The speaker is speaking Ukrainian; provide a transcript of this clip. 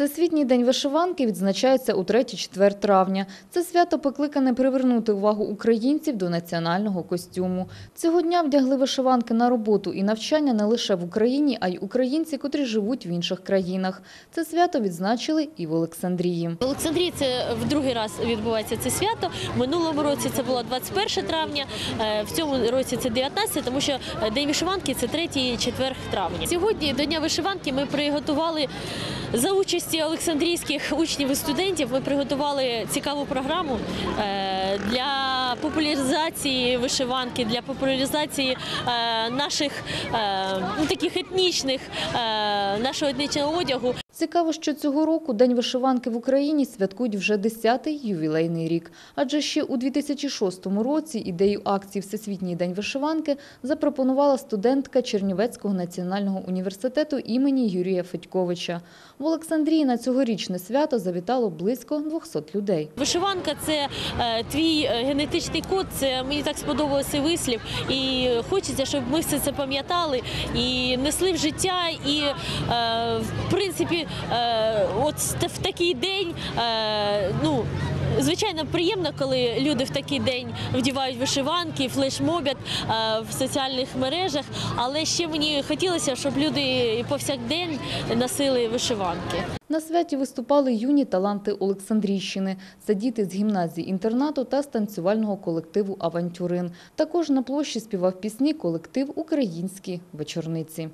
Всесвітній день вишиванки відзначається у 3-4 травня. Це свято покликане привернути увагу українців до національного костюму. Цього дня вдягли вишиванки на роботу і навчання не лише в Україні, а й українці, котрі живуть в інших країнах. Це свято відзначили і в Олександрії. В Олександрії це в другий раз відбувається це свято. Минулому році це було 21 травня, е, в цьому році це 19, тому що е, День вишиванки це 3 четверг травня. Сьогодні до Дня вишиванки ми приготували за участі олександрійських учнів і студентів. Ми приготували цікаву програму е, для популяризації вишиванки, для популяризації е, наших е, ну, таких етнічних нашого етнічного одягу. Цікаво, що цього року День вишиванки в Україні святкують вже 10-й ювілейний рік. Адже ще у 2006 році ідею акції Всесвітній день вишиванки запропонувала студентка Чернівецького національного університету імені Юрія Федьковича. В Олександрії на цьогорічне свято завітало близько 200 людей. Вишиванка це е, твій е, генетичний код. Це мені так сподобався вислів. І хочеться, щоб ми все це пам'ятали і несли в життя. І е, в принципі, от в такий день, е, ну. Звичайно, приємно, коли люди в такий день вдівають вишиванки, флешмобять е, в соціальних мережах. Але ще мені хотілося, щоб люди повсякдень носили вишиванки. На святі виступали юні таланти Олександрійщини. Це діти з гімназії-інтернату та з танцювального колективу «Авантюрин». Також на площі співав пісні колектив «Українські вечорниці».